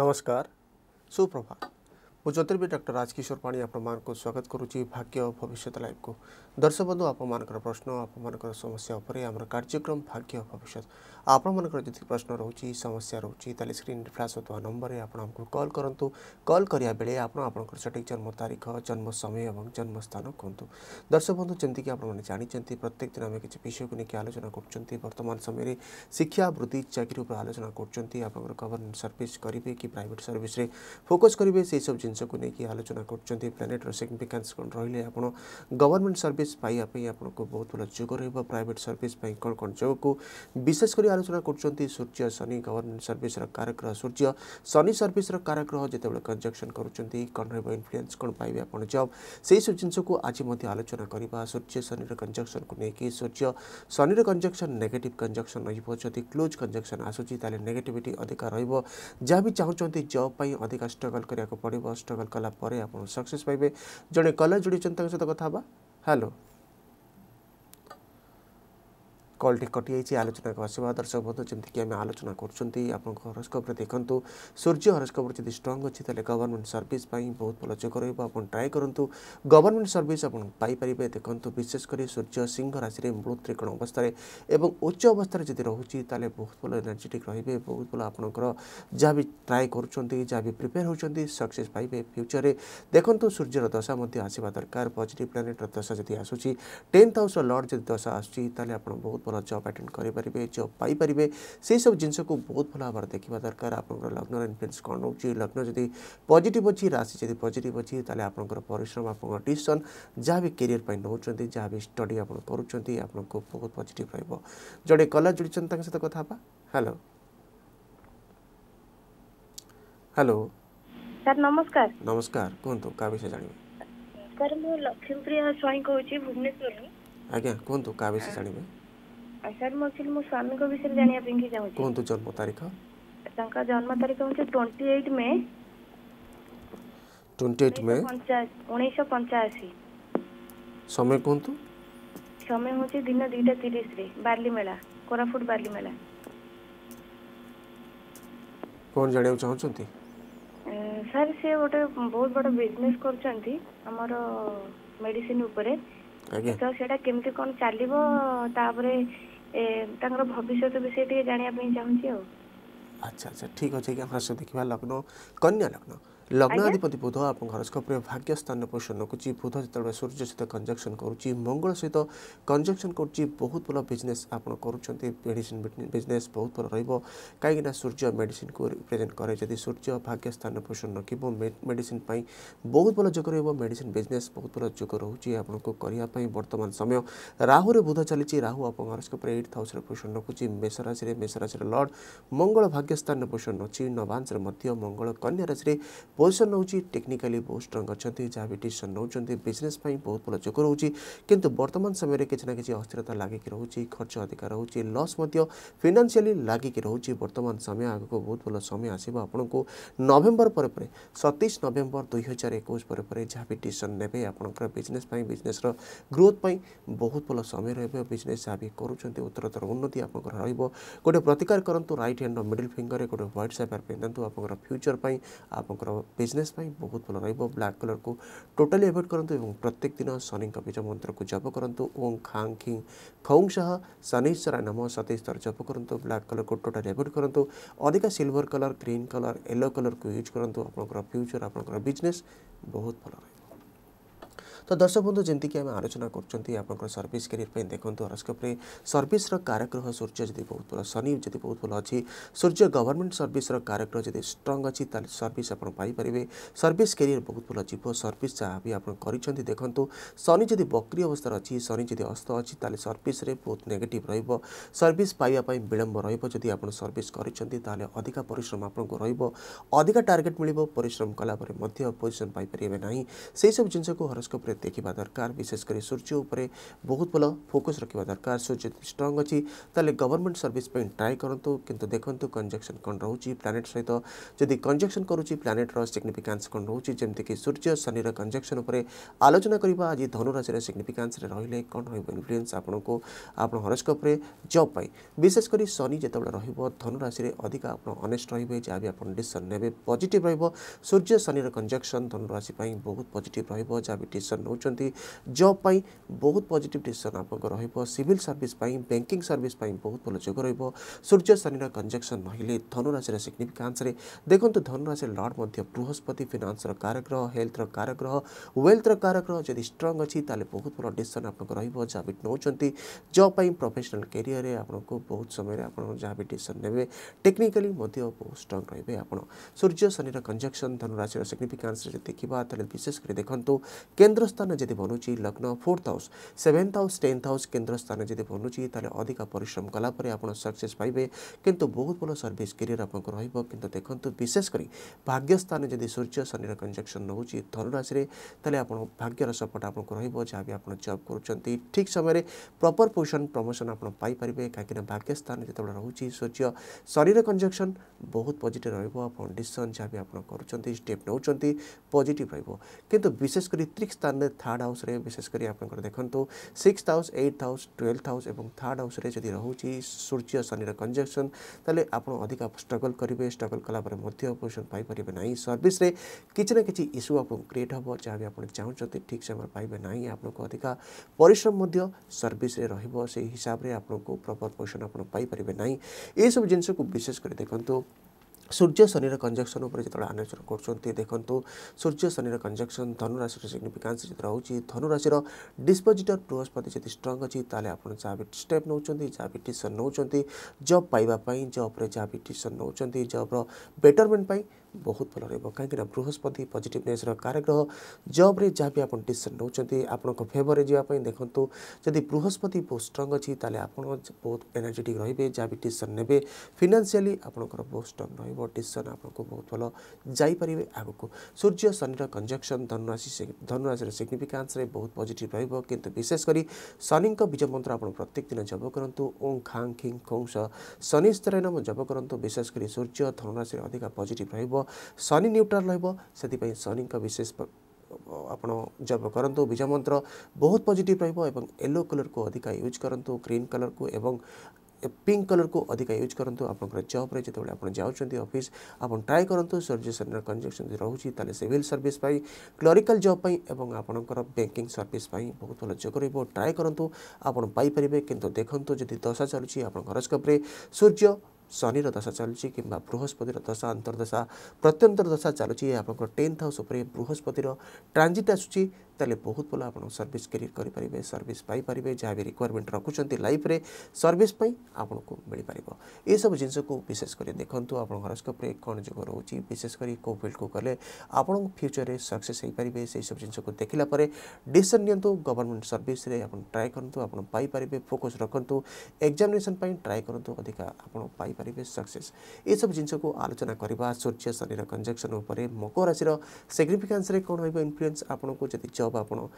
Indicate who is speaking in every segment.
Speaker 1: नमस्कार सुप्रभात હું જ્યોતિર્બી ડૉક્ટર રાજકિશોર પાણી આપણମାନଙ୍କୁ સ્વાગત କରୁଛି ભાଗ୍ୟ ભવિષ્યત લાઈવକୁ ଦର୍ଶକ ବନ୍ଧୁ ଆପଣମାନଙ୍କର ପ୍ରଶ୍ନ ଆପଣମାନଙ୍କର ସମସ୍ୟା ଉପରେ ଆମର କାର୍ଯ୍ୟକ୍ରମ ଭାଗ୍ୟ ଭବିଷ୍ୟତ ଆପଣମାନଙ୍କର ଯେତିକି ପ୍ରଶ୍ନ ରହୁଛି ସମସ୍ୟା ରହୁଛି ତାହେଲେ ସ୍କ୍ରିନ୍ରେ ଫ୍ଲାସ୍ ହେଉଥିବା ନମ୍ବରରେ ଆପଣ ଆମକୁ କଲ୍ କରନ୍ତୁ କଲ୍ କରିବା ବେଳେ ଆପଣ ଆପଣଙ୍କର ସଠିକ୍ ଜନ୍ମ ତାରିଖ ଜନ୍ମ ସମୟ ଏବଂ ଜନ୍ମସ୍ଥାନ କୁହନ୍ତୁ ଦର୍ଶକ ବନ୍ଧୁ ଯେମିତିକି ଆପଣମାନେ ଜାଣିଛନ୍ତି ପ୍ରତ୍ୟେକ ଦିନ ଆମେ କିଛି ବିଷୟକୁ ନେଇକି ଆଲୋଚନା କରୁଛନ୍ତି ବର୍ତ୍ତମାନ ସମୟରେ ଶିକ୍ଷା ବୃତ୍ତି ଚାକିରି ଉପରେ ଆଲୋଚନା କରୁଛନ୍ତି ଆପଣଙ୍କର ଗଭର୍ଣ୍ଣମେଣ୍ଟ ସର୍ଭିସ୍ କରିବେ କି ପ୍ରାଇଭେଟ୍ ସର୍ଭିସ୍ରେ ଫୋକସ୍ କରିବେ ସେହିସବୁ ଜିନିଷକୁ ନେଇକି ଆଲୋଚନା କରୁଛନ୍ତି ପ୍ଲାନେଟ୍ର ସିଗ୍ନିଫିକାନ୍ସ କ'ଣ ରହିଲେ ଆପଣ ଗଭର୍ଣ୍ଣମେଣ୍ଟ ସର୍ଭିସ୍ ପାଇବା ପାଇଁ ଆପଣଙ୍କୁ ବହୁତ ଭଲ ଯୋଗ ରହିବ ପ୍ରାଇଭେଟ୍ ସର୍ଭିସ୍ ପାଇଁ କ'ଣ କ'ଣ ଯୋଗକୁ ବିଶେଷ କରି ଆଲୋଚନା କରୁଛନ୍ତି ସୂର୍ଯ୍ୟ ଶନି ଗଭର୍ଣ୍ଣମେଣ୍ଟ ସର୍ଭିସ୍ର କାରଗ୍ରହ ସୂର୍ଯ୍ୟ ଶନି ସର୍ଭିସ୍ର କାରଗ୍ରହ ଯେତେବେଳେ କଞ୍ଜକ୍ସନ୍ କରୁଛନ୍ତି କ'ଣ ରହିବ ଇନଫ୍ଲୁଏନ୍ସ କ'ଣ ପାଇବେ ଆପଣ ଜବ୍ ସେହିସବୁ ଜିନିଷକୁ ଆଜି ମଧ୍ୟ ଆଲୋଚନା କରିବା ସୂର୍ଯ୍ୟ ଶନିର କଞ୍ଜକ୍ସନ୍କୁ ନେଇକି ସୂର୍ଯ୍ୟ ଶନିର କଞ୍ଜକ୍ସନ୍ ନେଗେଟିଭ୍ କଞ୍ଜକ୍ସନ୍ ରହିବ ଯଦି କ୍ଲୋଜ୍ କଞ୍ଜକ୍ସନ୍ ଆସୁଛି ତାହେଲେ ନେଗେଟିଭିଟି ଅଧିକା ରହିବ ଯାହା ବି ଚାହୁଁଛନ୍ତି ଜବ୍ ପାଇଁ ଅଧିକା ଷ୍ଟ୍ରଗଲ୍ କରିବାକୁ ପଡ଼ିବ ଷ୍ଟ୍ରଗଲ୍ କଲା ପରେ ଆପଣ ସକ୍ସେସ୍ ପାଇବେ ଜଣେ କଲର୍ ଯୋଡ଼ିଛନ୍ତି ତାଙ୍କ ସହିତ କଥା ହେବା ହ୍ୟାଲୋ কলটি কটিযাই আলোচনা আসবা দর্শক বন্ধু যেমি আমি আলোচনা করছেন আপনার হরস্কোপে দেখুন সূর্য হরস্কোপ যদি স্ট্রং অছি তাহলে গভর্নমেন্ট সর্ভিস বহুত ভালো যোগ রহব আপনার ট্রাই করতু গভর্নমেন্ট সর্ভিস আপনার পাইপারে দেখুন বিশেষ করে সূর্য সিংহ রাশি মূল ত্রিকোণ অবস্থায় এবং উচ্চ অবস্থায় যদি রয়েছে তাহলে বহুত ভালো এনার্জেটিক রহবে বহুত ভালো আপনার যা বি ট্রাই করছেন যা বি প্রিপেয়ার হচ্ছেন সকসেস পাইবে ফ্যুচরে দেখুন সূর্যর দশা মধ্যে আসবা দরকার পজিটিভ প্ল্যানেটর দশা যদি আসুচি টেন্থ হাউসর লর্ড যদি দশা আসুচি তাহলে আপনার বহুত আপনারা জব আটেন্ড করে জব পাইপারে সেই সব জিনিসকে বহুত ভাল ভাবে দেখা দরকার আপনার লগ্নর ইনফ্লুয়েন্স কম রয়েছে লগ্ন যদি পজিটিভ অছি রাশি যদি পজিটিভ অছি তাহলে আপনার পরিশ্রম আপনার ডিসিশন যা বি কেরিয়ার নেওয়া যা বি স্টডি আপনার করছেন আপনার বহুত পজিটিভ রহব জনে কলার জুড়ছেন তাঁর সহ কথা হবা হ্যালো হ্যালো
Speaker 2: স্যার নমস্কার
Speaker 1: নমস্কার কুহতু কা বিষয়ে জাঁবে
Speaker 2: স্যার মু লক্ষ্মীপ্রিয়া স্বাইঁ কହୁଛି ভুবনেশ্বরରୁ
Speaker 1: ଆଜ୍ଞା କୁହନ୍ତୁ କାହା ବିଷୟରେ ଜାଣିବେ
Speaker 2: ସାର୍ ମୁଁ ଆକ୍ଚୁଆଲି ମୋ ସ୍ୱାମୀଙ୍କ ବିଷୟରେ ଜାଣିବା ପାଇଁକି ଚାହୁଁଛି
Speaker 1: କୁହନ୍ତୁ ଜନ୍ମ ତାରିଖ
Speaker 2: ତାଙ୍କ ଜନ୍ମ ତାରିଖ ହେଉଛି twenty eight May
Speaker 1: twenty eight May
Speaker 2: ଉଣେଇଶହ ପଞ୍ଚାଅଶୀ
Speaker 1: ସମୟ କୁହନ୍ତୁ
Speaker 2: ସମୟ ହେଉଛି ଦିନ ଦୁଇଟା ତିରିଶରେ ବାଲିମେଳା କୋରାପୁଟ ବାଲିମେଳା
Speaker 1: କ'ଣ ଜାଣିବାକୁ ଚାହୁଁଛନ୍ତି
Speaker 2: ସାର୍ ସେ ଗୋଟେ ବହୁତ ବଡ଼ ବିଜନେସ୍ କରୁଛନ୍ତି ଆମର ମେଡିସିନ ଉପରେ ତ ସେଇଟା କେମିତି କ'ଣ ଚାଲିବ ତାପରେ ତାଙ୍କର ଭବିଷ୍ୟତ ବିଷୟରେ ଟିକେ ଜାଣିବା ପାଇଁ ଚାହୁଁଛି ଆଉ
Speaker 1: ଆଚ୍ଛା ଆଚ୍ଛା ଠିକ୍ ଅଛି ଆଜ୍ଞା ଆସ ଦେଖିବା ଲଗ୍ନ କନ୍ୟା ଲଗ୍ନ लग्नाधिपति बुध आप हरस्कोप्रे भाग्य स्थान पोषण रखुच बुध जो सूर्य सहित कंजक्शन कर मंगल सहित कंजक्शन कर बहुत भल बिजनेस आप मेडिसीन बिजनेस बहुत भल रोक कहीं सूर्य मेडिसीन को रिप्रेजेंट कै जदि सूर्य भाग्य स्थान पोषण रख मेडिसीन बहुत भल जोग रोक मेडिसीन बिजनेस बहुत भल जोग रोचे आपको बर्तमान समय राहु बुध चली राहु आप हरस्कोप्रे एट्थ हाउस पोषण रखुच मेष राशि मेष राशि लर्ड मंगल भाग्य स्थान पोषण अच्छी नवांश मंगल कन्या राशि पोजिशन रोचे टेक्निकाली बहुत स्ट्रंग अच्छा जहाँ भी डिसीसन नौ बिजनेस बहुत भल जोग रोचे कि बर्तमान समय में किसी ना कि अस्थिरता लगिक रोचे खर्च अधिक रोचे लस फिनान्सीआली लगिक रोचे बर्तमान समय आग को बहुत भल समय आसो आपन को नवेम्बर पर सतीश नवेम्बर दुई हजार एक जहाँ भी डिसीसन ने आपंकर बिजनेस बिजनेस ग्रोथ बहुत भल समय रहा जहाँ भी करुँच उत्तरोत्तर उन्नति आप रोटे प्रतिकार करूँ रईट हैंड मिडिल फिंगर गोटे ह्वैट सैपर पिंधु आप फ्यूचर पर आप बिजनेस बहुत भल रहा ब्लाक कलर को टोटाली एवोड करूँ प्रत्येक दिन शनि बीज मंत्र को जप करूँ ओं खांग खी खौ शनिश्वर नम सतीश थर जप करूँ ब्लाक कलर को टोटाली एवोड करूँ अधिक silver colour green colour yellow colour को यूज करूँ आप फ्यूचर आपजनेस बहुत भल रहा তো দর্শক বন্ধু যেমি আমি আলোচনা করছেন আপনার সর্ভিস ক্যারিয়ার দেখুন হরস্কোপে সর্ভিসর কারগ্রহ সূর্য যদি বহুত ভাল শনি যদি বহুত ভাল অছি সূর্য গভর্নমেন্ট সর্ভিসর কারগ্রহ যদি স্ট্রং অছি তাহলে সর্ভিস আপনার পাইপারে সর্ভিস ক্যারিয়ার বহুত ভাল যাব সর্ভিস যা বি আপনার করছেন দেখুন শনি যদি বক্রি অবস্থার অছি শনি যদি অস্ত অছি তাহলে সর্ভিসে বহুত নেগেটিভ রহব সর্ভিস পাইবা বিলম্ব রহব যদি আপনার সর্ভিস করছেন তাহলে অধিকা পরিশ্রম আপনার রহব অধিকা টার্গেট মিলব পরিশ্রম কলাপরে মধ্য পজিশন পাইপারে না সেই সব জিনিসকে হরস্কোপে देखा दरकार विशेषकर सूर्य उपर बहुत भल फोकस रखा दरकार सूर्य स्ट्रंग अच्छी तेल गवर्नमेंट सर्विस ट्राए करूँ कि देखु कंजक्शन कौन रोच प्लानेट सहित जदि कंजक्शन करुच्च प्लानेट्र सिग्निफिकांस कौन रोचे जमीक सूर्य शनि कंजक्शन उपर आलोचना करवा आज धनुराशि रही है कौन रनफ्लुएंस आपको को आप हरस्कोप्रे जब विशेषकर शनि जो रनुराशि अधिक आप अनेस्ट रे जहाँ भी आप डिसन ने पजिट रूर्य शनि कंजक्शन धनुराशि बहुत पजिट रहा भी डिसन नौ जब बहुत पजिट डिशन आप सिविल सर्विस बैंकिंग सर्विस बहुत भल जो जग सूर्य शनि कंजक्शन नहले धनुराशि सिग्निफिकान्स देखते धनुराशि लड़ बृहस्पति फिनान्स कारग्रह हेल्थ रारग्रह वेल्थ रारग्रह जब स्ट्रंग अच्छी तेल बहुत भल डिशन आप जब भी नौ जब प्रफेसनाल कैरियर आपको बहुत समय जहाँ भी डिशन ने टेक्निकली बहुत स्ट्रंग रे सूर्य शनि कंजक्शन धनुराशि सिग्निफिकान्स देखा तो विशेषकर देखो केन्द्र କେନ୍ଦ୍ରସ୍ଥାନ ଯଦି ବନୁଛି ଲଗ୍ନ fourth house seventh house tenth house କେନ୍ଦ୍ରସ୍ଥାନ ଯଦି ବନୁଛି ତାହେଲେ ଅଧିକ ପରିଶ୍ରମ କଲାପରେ ଆପଣ ସକ୍ସେସ୍ ପାଇବେ କିନ୍ତୁ ବହୁତ ଭଲ ସର୍ଭିସ୍ କ୍ୟାରିୟର୍ ଆପଣଙ୍କର ରହିବ କିନ୍ତୁ ଦେଖନ୍ତୁ ବିଶେଷ କରି ଭାଗ୍ୟସ୍ଥାନ ଯଦି ସୂର୍ଯ୍ୟ ଶନିର କଞ୍ଜକ୍ସନ୍ ନେଉଛି ଧନୁରାଶିରେ ତାହେଲେ ଆପଣ ଭାଗ୍ୟର ସପୋର୍ଟ ଆପଣଙ୍କୁ ରହିବ ଯାହା ବି ଆପଣ ଜବ୍ କରୁଛନ୍ତି ଠିକ୍ ସମୟରେ ପ୍ରପର୍ ପୋଜିସନ୍ ପ୍ରମୋସନ୍ ଆପଣ ପାଇପାରିବେ କାହିଁକିନା ଭାଗ୍ୟସ୍ଥାନ ଯେତେବେଳେ ରହୁଛି ସୂର୍ଯ୍ୟ ଶନିର କଞ୍ଜକ୍ସନ୍ ବହୁତ ପଜିଟିଭ୍ ରହିବ ଆପଣ ଡିସିସନ୍ ଯାହା ବି ଆପଣ କରୁଛନ୍ତି ଷ୍ଟେପ୍ ନେଉଛନ୍ତି ପଜିଟିଭ୍ ରହିବ କିନ୍ତୁ ବିଶେଷ କରି ତ୍ରିକ୍ ସ୍ଥାନ আপনাদের থার্ড হাউসে বিশেষ করে আপনার দেখুন six house eight house twelve house এবং থার্ড হাউসে যদি রয়েছে সূর্য শনির কনজকশন তাহলে আপনার অধিক স্ট্রগল করবে স্ট্রগল কলাপরে মধ্য অপোজিশন পাইপারে না সর্ভিসে কিছু না কিছু ইস্যু আপনার ক্রিয়েট হব যা বি আপনার চাহুমান ঠিক সময় পাইবে না আপনার অধিক পরিশ্রম সর্ভিসে রহব সেই হিসাবে আপনার প্রপর পোষণ আপনার পাইপারে না এইসব জিনিসক বিশেষ করে দেখুন ସୂର୍ଯ୍ୟ ଶନିର କଞ୍ଜକ୍ସନ୍ ଉପରେ ଯେତେବେଳେ ଆଲୋଚନା କରୁଛନ୍ତି ଦେଖନ୍ତୁ ସୂର୍ଯ୍ୟ ଶନିର କଞ୍ଜକ୍ସନ୍ ଧନୁରାଶିର ସିଗ୍ନିଫିକାନ୍ସ ଯେତେ ରହୁଛି ଧନୁରାଶିର ଡିସ୍ପୋଜିଟର୍ ବୃହସ୍ପତି ଯଦି ଷ୍ଟ୍ରଙ୍ଗ ଅଛି ତାହେଲେ ଆପଣ ଯାହା ବି ଷ୍ଟେପ୍ ନେଉଛନ୍ତି ଯାହା ବି ଡିସିସନ୍ ନେଉଛନ୍ତି ଜବ୍ ପାଇବା ପାଇଁ ଜବ୍ରେ ଯାହା ବି ଡିସିସନ୍ ନେଉଛନ୍ତି ଜବ୍ର ବେଟରମେଣ୍ଟ ପାଇଁ बहुत भयो रहेको काहीँक बृहस्पति पजिटनस र काग्रह जब्रे जहाँ ट्युसन फेवर फेभरे जुवा देख्नु जिम्मि बृहस्पति बहुत स्ट्रङ अच त बहुत एनर्जेटिक रेबि ट्युसन ने फिनासिया आपन बहुत स्ट्रङ र टिसन आपत्त भयो जाइपारे आगको सूर्य शनिर कंजक्शन धनु राशि धनु राशि सिग्निफिक्यान्स बहुत पजिट रि विशेष गरी बीज मंत्र मन्त्र प्रत्येक दिन जब कन्टु ओङ खाङ खिङ खोङ शनिम जब कुरो विशेषकरी सूर्य धनुराशि अधिक पजिट रह ଶନି ନ୍ୟୁଟ୍ରାଲ୍ ରହିବ ସେଥିପାଇଁ ଶନିଙ୍କ ବିଶେଷ ଆପଣ ଜପ କରନ୍ତୁ ବୀଜ ମନ୍ତ୍ର ବହୁତ ପଜିଟିଭ୍ ରହିବ ଏବଂ ୟେଲୋ କଲର୍କୁ ଅଧିକା ୟୁଜ୍ କରନ୍ତୁ ଗ୍ରୀନ୍ କଲର୍କୁ ଏବଂ ପିଙ୍କ କଲର୍କୁ ଅଧିକା ୟୁଜ୍ କରନ୍ତୁ ଆପଣଙ୍କର ଜବ୍ରେ ଯେତେବେଳେ ଆପଣ ଯାଉଛନ୍ତି ଅଫିସ୍ ଆପଣ ଟ୍ରାଏ କରନ୍ତୁ ସୂର୍ଯ୍ୟ ଶନିର କଞ୍ଜକ୍ସନ୍ ରହୁଛି ତାହେଲେ ସିଭିଲ୍ ସର୍ଭିସ୍ ପାଇଁ କ୍ଲରିକାଲ୍ ଜବ୍ ପାଇଁ ଏବଂ ଆପଣଙ୍କର ବ୍ୟାଙ୍କିଂ ସର୍ଭିସ୍ ପାଇଁ ବହୁତ ଭଲ ଯୋଗ ରହିବ ଟ୍ରାଏ କରନ୍ତୁ ଆପଣ ପାଇପାରିବେ କିନ୍ତୁ ଦେଖନ୍ତୁ ଯଦି ଦଶା ଚାଲୁଛି ଆପଣଙ୍କ ହରସ୍କୋପ୍ରେ ସୂର୍ଯ୍ୟ ଶନିର ଦଶା ଚାଲୁଛି କିମ୍ବା ବୃହସ୍ପତିର ଦଶା ଅନ୍ତର୍ଦଶା ପ୍ରତ୍ୟନ୍ତର ଦଶା ଚାଲୁଛି ଆପଣଙ୍କର ଟେନ୍ଥ ହାଉସ୍ ଉପରେ ବୃହସ୍ପତିର ଟ୍ରାଞ୍ଜିଟ୍ ଆସୁଛି ତାହେଲେ ବହୁତ ଭଲ ଆପଣ ସର୍ଭିସ୍ କ୍ରିଏଟ୍ କରିପାରିବେ ସର୍ଭିସ୍ ପାଇପାରିବେ ଯାହା ବି ରିକ୍ୱାରମେଣ୍ଟ ରଖୁଛନ୍ତି ଲାଇଫ୍ରେ ସର୍ଭିସ୍ ପାଇଁ ଆପଣଙ୍କୁ ମିଳିପାରିବ ଏସବୁ ଜିନିଷକୁ ବିଶେଷ କରି ଦେଖନ୍ତୁ ଆପଣ ହରସ୍କୋପ୍ରେ କ'ଣ ଯୋଗ ରହୁଛି ବିଶେଷ କରି କେଉଁ ଫିଲ୍ଡକୁ ଗଲେ ଆପଣଙ୍କ ଫ୍ୟୁଚର୍ରେ ସକ୍ସେସ୍ ହୋଇପାରିବେ ସେହିସବୁ ଜିନିଷକୁ ଦେଖିଲା ପରେ ଡିସିସନ୍ ନିଅନ୍ତୁ ଗଭର୍ଣ୍ଣମେଣ୍ଟ ସର୍ଭିସ୍ରେ ଆପଣ ଟ୍ରାଏ କରନ୍ତୁ ଆପଣ ପାଇପାରିବେ ଫୋକସ୍ ରଖନ୍ତୁ ଏକ୍ଜାମିନେସନ୍ ପାଇଁ ଟ୍ରାଏ କରନ୍ତୁ ଅଧିକା ଆପଣ ପାଇପାରିବେ ସକ୍ସେସ୍ ଏସବୁ ଜିନିଷକୁ ଆଲୋଚନା କରିବା ସୂର୍ଯ୍ୟ ଶନିର କଞ୍ଜକ୍ସନ୍ ଉପରେ ମକର ରାଶିର ସିଗ୍ନିଫିକାନ୍ସରେ କ'ଣ ରହିବ ଇନଫ୍ଲୁଏନ୍ସ ଆପଣଙ୍କୁ ଯଦି ଜବ୍ জব আপনার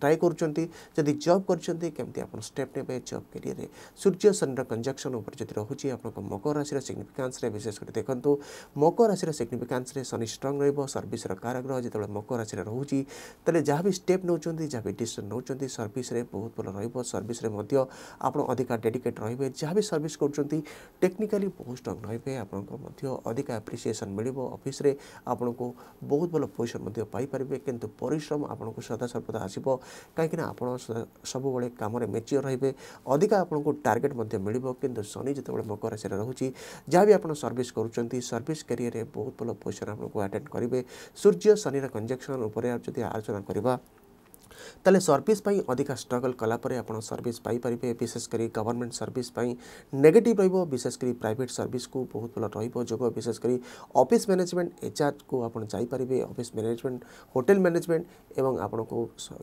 Speaker 1: ট্রাই করছেন যদি জব করছেন কমিটি আপনার স্টেপ নেবে জব ক্যারিয়ারে সূর্য শনির কনজকশন উপরে যদি রয়েছে আপনার মকর রাশির সিগনিফিকান্সরে বিশেষ করে দেখুন মকর রাশির সিগনিফিকান্সরে শনি স্ট্রং রহব সর্ভিসর কারাগ্রহ যেত মকর রাশির রয়েছে তাহলে যা বি স্টেপ নেওয়া যা বি ডিসিশন নেওয়া সর্ভিসরে বহুত ভাল রহব সর্ভিসরে আপনার অধিকা ডেডিকেট রহবে যা বি সর্ভিস করছেন টেকনিকালি বহু স্ট্রং রহবে আপনার অধিকা আপ্রিসিয়েসন মিলব অফিসে আপনার বহুত ভাল পজিশন পাইপারে কিন্তু পরিশ্রম আপনার ସଦାସର୍ବଦା ଆସିବ କାହିଁକିନା ଆପଣ ସବୁବେଳେ କାମରେ ମେଚିଓର ରହିବେ ଅଧିକା ଆପଣଙ୍କୁ ଟାର୍ଗେଟ୍ ମଧ୍ୟ ମିଳିବ କିନ୍ତୁ ଶନି ଯେତେବେଳେ ମକର ରାଶିରେ ରହୁଛି ଯାହା ବି ଆପଣ ସର୍ଭିସ୍ କରୁଛନ୍ତି ସର୍ଭିସ୍ କ୍ୟାରିୟରରେ ବହୁତ ଭଲ ପୋଜିସନ୍ ଆପଣଙ୍କୁ ଆଟେଣ୍ଡ କରିବେ ସୂର୍ଯ୍ୟ ଶନିର କଞ୍ଜେକ୍ସନ୍ ଉପରେ ଯଦି ଆଲୋଚନା କରିବା ତାହେଲେ ସର୍ଭିସ୍ ପାଇଁ ଅଧିକା ଷ୍ଟ୍ରଗଲ୍ କଲାପରେ ଆପଣ ସର୍ଭିସ୍ ପାଇପାରିବେ ବିଶେଷ କରି ଗଭର୍ଣ୍ଣମେଣ୍ଟ ସର୍ଭିସ୍ ପାଇଁ ନେଗେଟିଭ୍ ରହିବ ବିଶେଷ କରି ପ୍ରାଇଭେଟ୍ ସର୍ଭିସ୍କୁ ବହୁତ ଭଲ ରହିବ ଯୋଗ ବିଶେଷ କରି ଅଫିସ୍ ମ୍ୟାନେଜମେଣ୍ଟ ଏଚ୍ଆର୍କୁ ଆପଣ ଯାଇପାରିବେ ଅଫିସ୍ ମ୍ୟାନେଜମେଣ୍ଟ ହୋଟେଲ୍ ମ୍ୟାନେଜମେଣ୍ଟ ଏବଂ ଆପଣଙ୍କୁ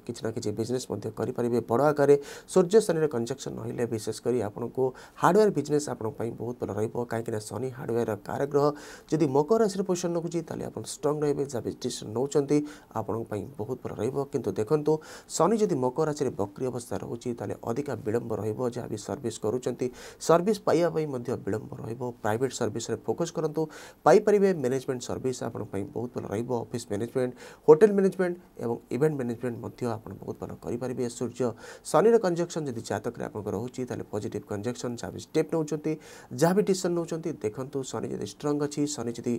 Speaker 1: କିଛି ନା କିଛି ବିଜନେସ୍ ମଧ୍ୟ କରିପାରିବେ ବଡ଼ ଆକାରରେ ସୂର୍ଯ୍ୟ ଶନିର କଞ୍ଜକ୍ସନ୍ ରହିଲେ ବିଶେଷ କରି ଆପଣଙ୍କୁ ହାର୍ଡ଼ୱେୟାର ବିଜନେସ୍ ଆପଣଙ୍କ ପାଇଁ ବହୁତ ଭଲ ରହିବ କାହିଁକିନା ଶନି ହାର୍ଡ଼ୱେୟାର କାରଗ୍ରହ ଯଦି ମକର ରାଶିର ପୋଜିସନ୍ ରଖୁଛି ତାହେଲେ ଆପଣ ଷ୍ଟ୍ରଙ୍ଗ ରହିବେ ଯାହା ଡିସିସନ୍ ନେଉଛନ୍ତି ଆପଣଙ୍କ ପାଇଁ ବହୁତ ଭଲ ରହିବ କିନ୍ତୁ ଦେଖନ୍ତୁ ଶନି ଯଦି ମକର ରାଶିରେ ବକ୍ରି ଅବସ୍ଥା ରହୁଛି ତାହେଲେ ଅଧିକା ବିଳମ୍ବ ରହିବ ଯାହା ବି ସର୍ଭିସ୍ କରୁଛନ୍ତି ସର୍ଭିସ୍ ପାଇବା ପାଇଁ ମଧ୍ୟ ବିଳମ୍ବ ରହିବ ପ୍ରାଇଭେଟ୍ ସର୍ଭିସ୍ରେ ଫୋକସ୍ କରନ୍ତୁ ପାଇପାରିବେ ମ୍ୟାନେଜମେଣ୍ଟ ସର୍ଭିସ୍ ଆପଣଙ୍କ ପାଇଁ ବହୁତ ଭଲ ରହିବ ଅଫିସ୍ ମ୍ୟାନେଜମେଣ୍ଟ ହୋଟେଲ୍ ମ୍ୟାନେଜମେଣ୍ଟ ଏବଂ ଇଭେଣ୍ଟ ମ୍ୟାନେଜମେଣ୍ଟ ମଧ୍ୟ ଆପଣ ବହୁତ ଭଲ କରିପାରିବେ ସୂର୍ଯ୍ୟ ଶନିର କଞ୍ଜକ୍ସନ୍ ଯଦି ଜାତକରେ ଆପଣଙ୍କର ରହୁଛି ତାହେଲେ ପଜିଟିଭ୍ କଞ୍ଜକ୍ସନ୍ ଯାହା ବି ଷ୍ଟେପ୍ ନେଉଛନ୍ତି ଯାହା ବି ଡିସିସନ୍ ନେଉଛନ୍ତି ଦେଖନ୍ତୁ ଶନି ଯଦି ଷ୍ଟ୍ରଙ୍ଗ ଅଛି ଶନି ଯଦି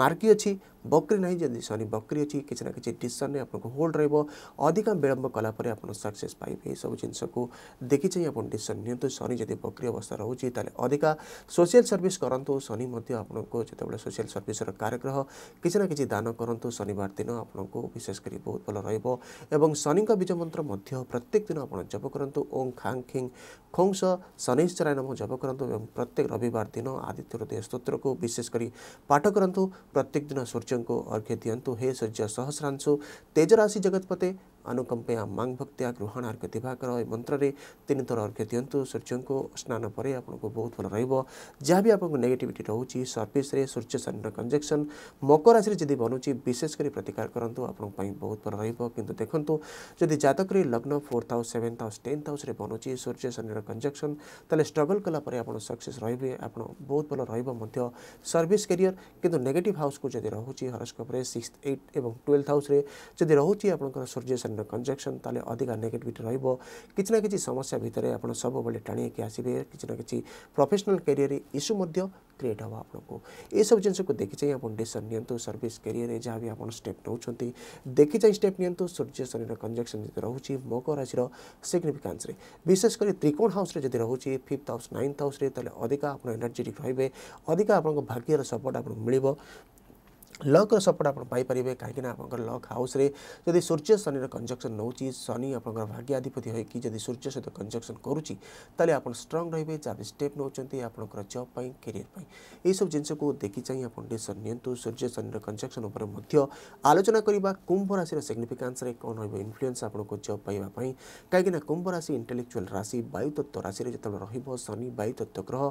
Speaker 1: ମାର୍କି ଅଛି ବକ୍ରି ନାହିଁ ଯଦି ଶନି ବକ୍ରି ଅଛି କିଛି ନା କିଛି ଡିସିସନ୍ରେ ଆପଣଙ୍କୁ ହୋଲ୍ଡ ରହିବ ଅଧିକ ବିଳମ୍ବ କଲାପରେ ଆପଣ ସକ୍ସେସ୍ ପାଇବେ ଏସବୁ ଜିନିଷକୁ ଦେଖିଚାହିଁ ଆପଣ ଡିସିସନ୍ ନିଅନ୍ତୁ ଶନି ଯଦି ବକ୍ରି ଅବସ୍ଥା ରହୁଛି ତାହେଲେ ଅଧିକା ସୋସିଆଲ୍ ସର୍ଭିସ୍ କରନ୍ତୁ ଶନି ମଧ୍ୟ ଆପଣଙ୍କୁ ଯେତେବେଳେ ସୋସିଆଲ୍ ସର୍ଭିସ୍ର କାରଗ୍ରହ କିଛି ନା କିଛି ଦାନ କରନ୍ତୁ ଶନିବାର ଦିନ ଆପଣଙ୍କୁ ବିଶେଷ କରି ବହୁତ ଭଲ ରହିବ ଏବଂ ଶନିଙ୍କ ବୀଜ ମନ୍ତ୍ର ମଧ୍ୟ ପ୍ରତ୍ୟେକ ଦିନ ଆପଣ ଜପ କରନ୍ତୁ ଓଂ ଖାଂ ଖିଂ ଖୋଂସ ଶନିଶ୍ଚରାୟ ନାମ ଜପ କରନ୍ତୁ ଏବଂ ପ୍ରତ୍ୟେକ ରବିବାର ଦିନ ଆଦିତ୍ୟ ହୃଦୟ ସ୍ତୋତ୍ରକୁ ବିଶେଷ କରି ପାଠ କରନ୍ତୁ ପ୍ରତ୍ୟେକ ଦିନ ସୂର୍ଯ୍ୟଙ୍କୁ ଅର୍ଘ୍ୟ ଦିଅନ୍ତୁ ହେ ସୂର୍ଯ୍ୟ ସହସ୍ରାଂଶୁ ତେଜରାଶି ଜଗତପତେ ಅನುಕಂಪೆಯ ಮಾಂಗ್ ಭಕ್ತಿಯ ಗೃಹಣ ಅರ್ಘ್ಯ ದಿವಾಕರ ಈ ಮಂತ್ರರೆ ତିନି ଥର ଅର୍ଘ୍ୟ ଦିଅନ୍ତୁ ସୂର୍ଯ୍ୟଙ୍କୁ ସ୍ନାନ ପରେ ଆପଣଙ୍କୁ ବହୁତ ଭଲ ରହିବ ଯାହା ବି ଆପଣଙ୍କୁ ନେଗେଟିଭିଟି ରହୁଛି ସର୍ଭିସରେ ସୂର୍ଯ୍ୟ ସନ୍ର କଞ୍ଜେକ୍ସନ୍ ମକର ରାଶିରେ ଯଦି ବନୁଛି ବିଶେଷ କରି ପ୍ରତିକାର କରନ୍ତୁ ଆପଣଙ୍କ ପାଇଁ ବହୁତ ଭଲ ରହିବ କିନ୍ତୁ ଦେଖନ୍ତୁ ଯଦି ଜାତକରେ ଲଗ୍ନ fourth house seventh house tenth ହାଉସ୍ରେ ବନୁଛି ସୂର୍ଯ୍ୟ ସନ୍ର କଞ୍ଜେକ୍ସନ୍ ତାହେଲେ ଷ୍ଟ୍ରଗଲ୍ କଲା ପରେ ଆପଣ ସକ୍ସେସ୍ ରହିବେ ଆପଣ ବହୁତ ଭଲ ରହିବ ମଧ୍ୟ ସର୍ଭିସ୍ କ୍ୟାରିୟର କିନ୍ତୁ ନେଗେଟିଭ୍ ହାଉସ୍କୁ ଯଦି ରହୁଛି ହରସ୍କୋପ୍ରେ ସିକ୍ସ ଏଇଟ୍ ଏବଂ ଟୁଏଲ୍ଥ ହାଉସ୍ରେ ଯଦି ରହୁଛି ଆପଣଙ୍କର ସୂର୍ଯ୍ୟ ସନ୍ର ແລະ કંજક્શન તલે અધિક નેગેટિવ રહેબો કિચના કિચી સમસ્યા ભીતરે આપણ સબ બલે ટણી કે આસિલે કિચના કિચી પ્રોફેશનલ કેરિયર ઇશુ મધ્ય ક્રિએટ હો આપણોકો એ સબ જનસકો દેખી ચાહી આપણ ડેશન નિય ント સર્વિસ કેરિયરે જાવી આપણ સ્ટેપ નોચંતી દેખી ચાહી સ્ટેપ નિય ント સૂર્ય શરીર કંજક્શન બીત રહુચી મોક રાશિરો સિગનિફિકન્સ રે વિશેષ કરી ત્રિકોણ હાઉસ રે જોદી રહુચી ફિફ્થ ઓર નાઇન્થ હાઉસ રે તલે અધિક આપણો એનર્જી ડિખાઈબે અધિક આપણો ભાગ્યર સપોર્ટ આપણો મિલિબો ଲକ୍ ସପୋର୍ଟ ଆପଣ ପାଇପାରିବେ କାହିଁକିନା ଆପଣଙ୍କର ଲକ୍ ହାଉସ୍ରେ ଯଦି ସୂର୍ଯ୍ୟ ଶନିର କଞ୍ଜକ୍ସନ୍ ନେଉଛି ଶନି ଆପଣଙ୍କର ଭାଗ୍ୟାଧିପତି ହୋଇକି ଯଦି ସୂର୍ଯ୍ୟ ସହିତ କଞ୍ଜକ୍ସନ୍ କରୁଛି ତାହେଲେ ଆପଣ ଷ୍ଟ୍ରଙ୍ଗ ରହିବେ ଯାହା ବି ଷ୍ଟେପ୍ ନେଉଛନ୍ତି ଆପଣଙ୍କର ଜବ୍ ପାଇଁ କ୍ୟାରିୟର୍ ପାଇଁ ଏହିସବୁ ଜିନିଷକୁ ଦେଖି ଚାହିଁ ଆପଣ ଡିସିସନ୍ ନିଅନ୍ତୁ ସୂର୍ଯ୍ୟ ଶନିର କଞ୍ଜକ୍ସନ୍ ଉପରେ ମଧ୍ୟ ଆଲୋଚନା କରିବା କୁମ୍ଭ ରାଶିର ସିଗ୍ନିଫିକାନ୍ସରେ କ'ଣ ରହିବ ଇନଫ୍ଲୁଏନ୍ସ ଆପଣଙ୍କୁ ଜବ୍ ପାଇବା ପାଇଁ କାହିଁକିନା କୁମ୍ଭ ରାଶି ଇଣ୍ଟେଲେକ୍ଚୁଆଲ୍ ରାଶି ବାୟୁତତ୍ତ୍ୱ ରାଶିରେ ଯେତେବେଳେ ରହିବ ଶନି ବାୟୁତତ୍ତ୍ୱ ଗ୍ରହ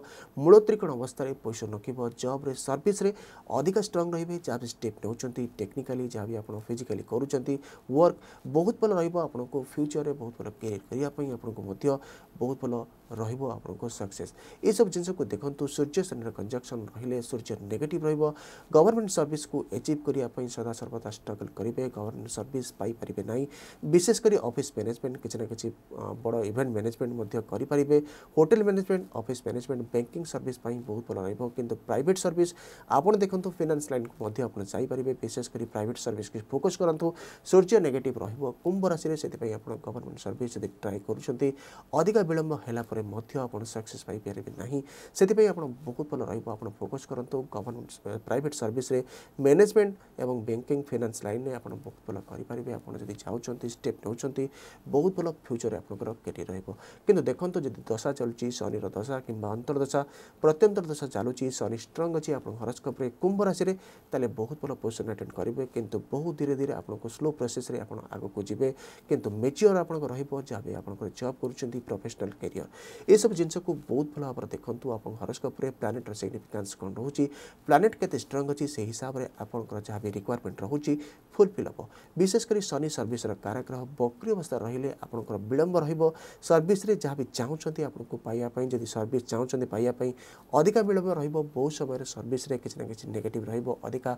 Speaker 1: ମୂଳତ୍ରିକୋଣ ଅବସ୍ଥାରେ ପୋଜିସନ୍ ରଖିବ ଜବ୍ରେ ସର୍ଭିସ୍ରେ ଅଧିକ ଷ୍ଟ୍ରଙ୍ଗ ରହିବେ ଯାହା जहाँ भी स्टेप नौ टेक्निकाली जहाँ भी आप फिजिकाली कर वर्क बहुत भल रण फ्यूचर में बहुत भल कई आपको बहुत भल रक्से सब जिन देखो सूर्य श्रेणी कंजक्शन रही सूर्य नेगेट रवर्नमेंट सर्विस को एचिव करने सदा सर्वदा स्ट्रगल करेंगे गवर्नमेंट सर्विस पारे ना विशेषकर अफिस् मैनेजमेंट किसी ना कि बड़ इवेंट मैनेजमेंट करेंगे hotel management office management banking service बहुत भल रु प्राइट सर्विस आप फिनान्स लाइन को मध्य ଆପଣ ଯାଇପାରିବେ ବିଶେଷ କରି ପ୍ରାଇଭେଟ୍ ସର୍ଭିସକୁ ଫୋକସ୍ କରନ୍ତୁ ସୂର୍ଯ୍ୟ ନେଗେଟିଭ୍ ରହିବ କୁମ୍ଭ ରାଶିରେ ସେଥିପାଇଁ ଆପଣ ଗଭର୍ଣ୍ଣମେଣ୍ଟ ସର୍ଭିସ୍ ଯଦି ଟ୍ରାଏ କରୁଛନ୍ତି ଅଧିକା ବିଳମ୍ବ ହେଲା ପରେ ମଧ୍ୟ ଆପଣ ସକ୍ସେସ୍ ପାଇପାରିବେ ନାହିଁ ସେଥିପାଇଁ ଆପଣ ବହୁତ ଭଲ ରହିବ ଆପଣ ଫୋକସ୍ କରନ୍ତୁ ଗଭର୍ଣ୍ଣମେଣ୍ଟ ପ୍ରାଇଭେଟ୍ ସର୍ଭିସରେ ମ୍ୟାନେଜମେଣ୍ଟ ଏବଂ ବ୍ୟାଙ୍କିଂ ଫିନାନ୍ସ ଲାଇନ୍ରେ ଆପଣ ବହୁତ ଭଲ କରିପାରିବେ ଆପଣ ଯଦି ଚାହୁଁଛନ୍ତି ଷ୍ଟେପ୍ ନେଉଛନ୍ତି ବହୁତ ଭଲ ଫ୍ୟୁଚର୍ରେ ଆପଣଙ୍କର କ୍ୟାରିୟର୍ ରହିବ କିନ୍ତୁ ଦେଖନ୍ତୁ ଯଦି ଦଶା ଚାଲୁଛି ଶନିର ଦଶା କିମ୍ବା ଅନ୍ତର୍ଦଶା ପ୍ରତ୍ୟନ୍ତର ଦଶା ଚାଲୁଛି ଶନି ଷ୍ଟ୍ରଙ୍ଗ ଅଛି ଆପଣଙ୍କ ହରସ୍କୋପ୍ରେ କୁମ୍ଭ ରାଶିରେ ତାହେଲେ बहुत भल पोजिशन आटेड करेंगे कि बहुत धीरे धीरे आपको स्लो प्रोसेस आगे जाए कि मेच्योर आप रहा भी आपर जब कर प्रफेसनाल कैरियर यह सब जिनस बहुत भल भाव देखते आप हरस्कोप्रे प्लानेट्र सिग्निफिकेन्स कौन रोच प्लानेट के स्ट्रंग अच्छी से हिसाब से आपंकर जहाँ भी रिक्वयरमेंट रोच फुलफिल हम विशेषकर शनि सर्विस काराग्रह बक्री अवस्था रही आपंकर विलंब रर्विस जहाँ भी चाहूँ आपापी जब सर्विस चाहूँ पाइबा अधिका विलंब रोह समय सर्विस किसी ना कि नेगेट रोक अधिका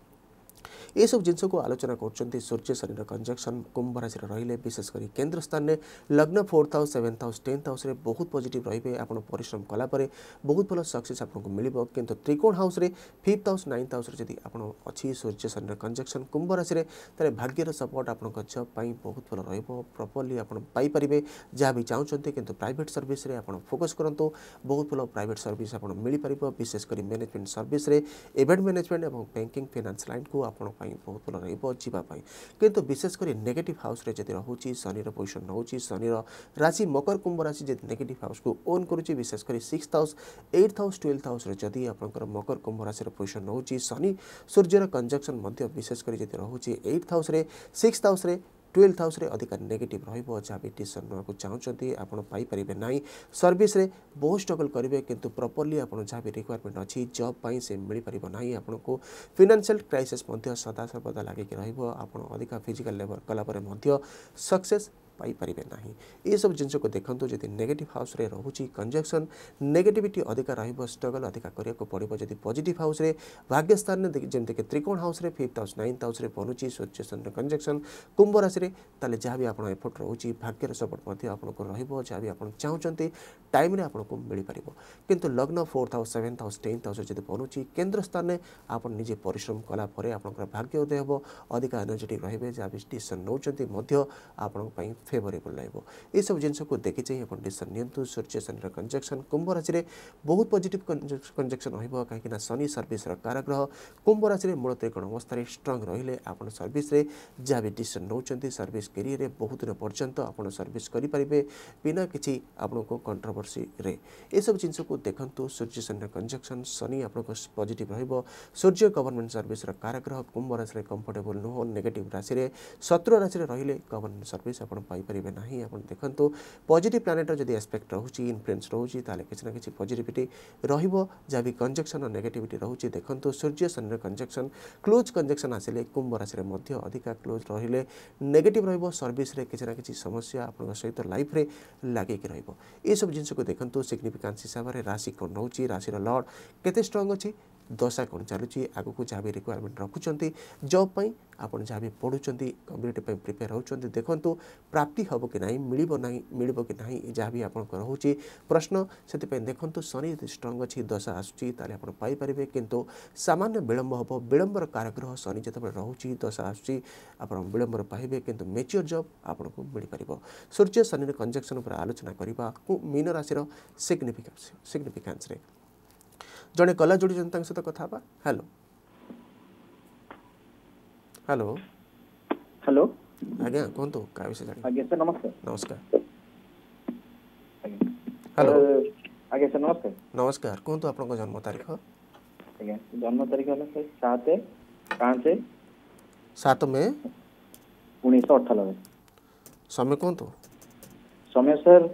Speaker 1: ଏସବୁ ଜିନିଷକୁ ଆଲୋଚନା କରୁଛନ୍ତି ସୂର୍ଯ୍ୟ ଶନିର କଞ୍ଜକ୍ସନ୍ କୁମ୍ଭ ରାଶିରେ ରହିଲେ ବିଶେଷ କରି କେନ୍ଦ୍ର ସ୍ଥାନରେ ଲଗ୍ନ fourth house seventh house tenth ହାଉସ୍ରେ ବହୁତ ପଜିଟିଭ୍ ରହିବେ ଆପଣ ପରିଶ୍ରମ କଲାପରେ ବହୁତ ଭଲ ସକ୍ସେସ୍ ଆପଣଙ୍କୁ ମିଳିବ କିନ୍ତୁ ତ୍ରିକୋଣ ହାଉସ୍ରେ ଫିଫ୍ଥ ହାଉସ୍ ନାଇନ୍ଥ ହାଉସ୍ରେ ଯଦି ଆପଣ ଅଛି ସୂର୍ଯ୍ୟ ଶନିର କଞ୍ଜକ୍ସନ୍ କୁମ୍ଭ ରାଶିରେ ତାହେଲେ ଭାଗ୍ୟର ସପୋର୍ଟ ଆପଣଙ୍କ ଜବ୍ ପାଇଁ ବହୁତ ଭଲ ରହିବ ପ୍ରପର୍ଲି ଆପଣ ପାଇପାରିବେ ଯାହା ବି ଚାହୁଁଛନ୍ତି କିନ୍ତୁ ପ୍ରାଇଭେଟ୍ ସର୍ଭିସରେ ଆପଣ ଫୋକସ୍ କରନ୍ତୁ ବହୁତ ଭଲ ପ୍ରାଇଭେଟ୍ ସର୍ଭିସ୍ ଆପଣ ମିଳିପାରିବ ବିଶେଷ କରି ମ୍ୟାନେଜମେଣ୍ଟ ସର୍ଭିସରେ ଇଭେଣ୍ଟ ମ୍ୟାନେଜମେଣ୍ଟ ଏବଂ ବ୍ୟାଙ୍କିଂ ଫିନାନ୍ସ ଲାଇନ୍କୁ ଆପଣ बहुत ଭଲ ରହିବ ଯିବା ପାଇଁ କିନ୍ତୁ ବିଶେଷ କରି ନେଗେଟିଭ୍ ହାଉସ୍ରେ ଯଦି ରହୁଛି ଶନିର ପୋଜିସନ୍ ରହୁଛି ଶନିର ରାଶି ମକର କୁମ୍ଭ ରାଶି ଯଦି ନେଗେଟିଭ୍ ହାଉସ୍କୁ ଓନ୍ କରୁଛି ବିଶେଷ କରି six house eight house twelfth ହାଉସ୍ରେ ଯଦି ଆପଣଙ୍କର ମକର କୁମ୍ଭ ରାଶିର ପୋଜିସନ୍ ରହୁଛି ଶନି ସୂର୍ଯ୍ୟର କଞ୍ଜକ୍ସନ୍ ମଧ୍ୟ ବିଶେଷ କରି ଯଦି ରହୁଛି ଏଇଟ୍ ହାଉସ୍ରେ ସିକ୍ସ ହାଉସ୍ରେ ଟୁଏଲ୍ଥ ହାଉସ୍ରେ ଅଧିକା ନେଗେଟିଭ୍ ରହିବ ଯାହା ବି ଡିସିସନ୍ ନେବାକୁ ଚାହୁଁଛନ୍ତି ଆପଣ ପାଇପାରିବେ ନାହିଁ ସର୍ଭିସରେ ବହୁତ ଷ୍ଟ୍ରଗଲ୍ କରିବେ କିନ୍ତୁ ପ୍ରପର୍ଲି ଆପଣ ଯାହା ବି ରିକ୍ୱାରମେଣ୍ଟ ଅଛି ଜବ୍ ପାଇଁ ସେ ମିଳିପାରିବ ନାହିଁ ଆପଣଙ୍କୁ ଫିନାନ୍ସିଆଲ୍ କ୍ରାଇସିସ୍ ମଧ୍ୟ ସଦାସର୍ବଦା ଲାଗିକି ରହିବ ଆପଣ ଅଧିକା ଫିଜିକାଲ୍ ଲେବର୍ କଲା ପରେ ମଧ୍ୟ ସକ୍ସେସ୍ पारे ना ये सब जिनस को देखो जब नेगेट हाउस रोच कंजक्शन नेगेटिविटी अधिक रगल अधिक करने पड़ा जब पजिट हाउस भाग्यस्थान जमीक त्रिकोण house fifth house ninth house में बनुच्छ सूर्य चंद्र कंजक्शन कुंभ राशि तेल जहाँ भी आपड़ा एफोर्ट रोचे भाग्यर सपोर्ट आपको रोज जहाँ भी आप चाहते टाइम आपको मिल पार कि लग्न fourth house seventh house tenth house जब बनुच्छ केन्द्र स्थान में आप निजे परिश्रम कालापर आप भाग्य उदय हे अधिक एनर्जेटिक रेस डिशन नौ आप फेभरेबल रह्यो जस देखि चाहिँ अनि डिसन नियु सूर्यसन र कन्जक्सन कुम्भ राशि बहुत पजिट कन्जक्सन रहेछ काहीँक शनिस सर्भिस र ग्रह कुम्भ राशि मूल त्रिक अवस्था स्ट्रङ रहिले आपन आफ्नो रे जहाँबि डिसन नाउँदै सर्भिस केरियर बहुतदिन पर्यो आउँछ सर्भिस परिबे बिना किछि आपनको रे ए सब आपट्रभर्स एसबु जिनिसकु सूर्यसन कन्जक्सन शनि आपिट रहेन्ट सर्भिस र ग्रह कुम्भ राशि कम्फर्टेबल हो नेगेटिभ राशि शत्रु राशि रे गभर्नमेन्ट सर्भिस आपन पार्छ ପାଇପାରିବେ ନାହିଁ ଆପଣ ଦେଖନ୍ତୁ ପଜିଟିଭ୍ ପ୍ଲାନେଟ୍ର ଯଦି ଆସ୍ପେକ୍ଟ ରହୁଛି ଇନଫ୍ଲୁଏନ୍ସ ରହୁଛି ତାହେଲେ କିଛି ନା କିଛି ପଜିଟିଭିଟି ରହିବ ଯାହା ବି କଞ୍ଜକ୍ସନ୍ ଆଉ ନେଗେଟିଭିଟି ରହୁଛି ଦେଖନ୍ତୁ ସୂର୍ଯ୍ୟ ଶନିର କଞ୍ଜକ୍ସନ୍ କ୍ଲୋଜ୍ କଞ୍ଜକ୍ସନ୍ ଆସିଲେ କୁମ୍ଭ ରାଶିରେ ମଧ୍ୟ ଅଧିକା କ୍ଲୋଜ୍ ରହିଲେ ନେଗେଟିଭ୍ ରହିବ ସର୍ଭିସରେ କିଛି ନା କିଛି ସମସ୍ୟା ଆପଣଙ୍କ ସହିତ ଲାଇଫ୍ରେ ଲାଗିକି ରହିବ ଏସବୁ ଜିନିଷକୁ ଦେଖନ୍ତୁ ସିଗ୍ନିଫିକାନ୍ସ ହିସାବରେ ରାଶି କ'ଣ ରହୁଛି ରାଶିର ଲର୍ଡ଼ କେତେ ଷ୍ଟ୍ରଙ୍ଗ ଅଛି ଦଶା କ'ଣ ଚାଲୁଛି ଆଗକୁ ଯାହା ବି ରିକ୍ୱାରମେଣ୍ଟ ରଖୁଛନ୍ତି ଜବ୍ ପାଇଁ ଆପଣ ଯାହା ବି ପଢ଼ୁଛନ୍ତି କମ୍ୟୁନିଟି ପାଇଁ ପ୍ରିପେୟାର ହେଉଛନ୍ତି ଦେଖନ୍ତୁ ପ୍ରାପ୍ତି ହେବ କି ନାହିଁ ମିଳିବ ନାହିଁ ମିଳିବ କି ନାହିଁ ଯାହା ବି ଆପଣଙ୍କର ରହୁଛି ପ୍ରଶ୍ନ ସେଥିପାଇଁ ଦେଖନ୍ତୁ ଶନି ଯଦି ଷ୍ଟ୍ରଙ୍ଗ ଅଛି ଦଶା ଆସୁଛି ତାହେଲେ ଆପଣ ପାଇପାରିବେ କିନ୍ତୁ ସାମାନ୍ୟ ବିଳମ୍ବ ହେବ ବିଳମ୍ବର କାରଗ୍ରହ ଶନି ଯେତେବେଳେ ରହୁଛି ଦଶା ଆସୁଛି ଆପଣ ବିଳମ୍ବରେ ପାଇବେ କିନ୍ତୁ ମେଚ୍ୟୋର ଜବ୍ ଆପଣଙ୍କୁ ମିଳିପାରିବ ସୂର୍ଯ୍ୟ ଶନିର କଞ୍ଜକ୍ସନ୍ ଉପରେ ଆଲୋଚନା କରିବାକୁ ମୀନ ରାଶିର ସିଗ୍ନିଫିକାନ୍ସ ସିଗ୍ନିଫିକାନ୍ସରେ जड़े कला जोड़ी सहित कथा हेलो हेलो
Speaker 3: हेलो
Speaker 1: आज्ञा कह तो क्या विषय
Speaker 3: आज्ञा सर नमस्कार
Speaker 1: नमस्कार
Speaker 3: हेलो आज्ञा सर नमस्कार
Speaker 1: नमस्कार कौन तो आपको जन्म
Speaker 3: तारीख जन्म तारीख है सात पाँच सात
Speaker 1: मे उन्नीस
Speaker 3: अठानबे समय
Speaker 1: कौन तो
Speaker 3: समय सर